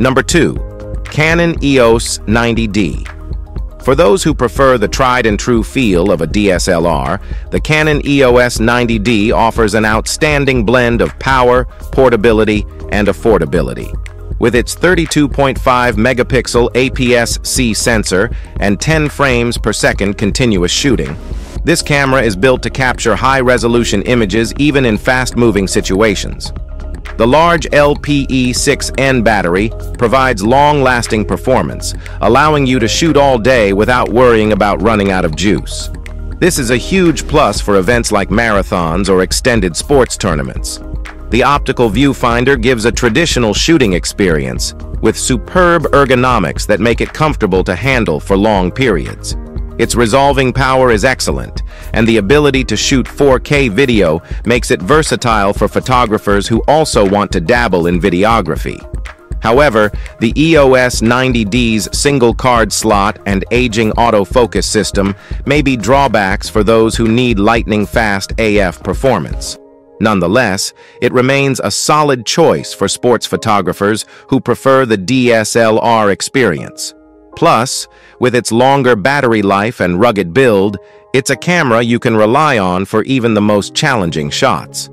Number 2. Canon EOS 90D. For those who prefer the tried-and-true feel of a DSLR, the Canon EOS 90D offers an outstanding blend of power, portability, and affordability. With its 32.5 megapixel APS-C sensor and 10 frames per second continuous shooting, this camera is built to capture high-resolution images even in fast-moving situations. The large LPE6N battery provides long-lasting performance, allowing you to shoot all day without worrying about running out of juice. This is a huge plus for events like marathons or extended sports tournaments. The optical viewfinder gives a traditional shooting experience, with superb ergonomics that make it comfortable to handle for long periods. Its resolving power is excellent, and the ability to shoot 4K video makes it versatile for photographers who also want to dabble in videography. However, the EOS 90D's single card slot and aging autofocus system may be drawbacks for those who need lightning-fast AF performance. Nonetheless, it remains a solid choice for sports photographers who prefer the DSLR experience. Plus, with its longer battery life and rugged build, it's a camera you can rely on for even the most challenging shots.